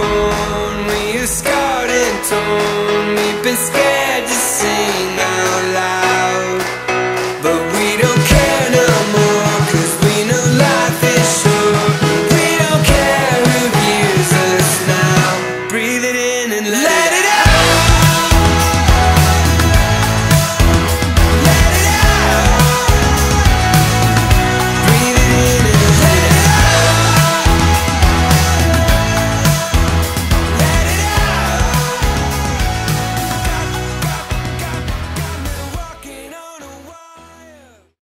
bone, we are scarred and torn. We've been scared to sing.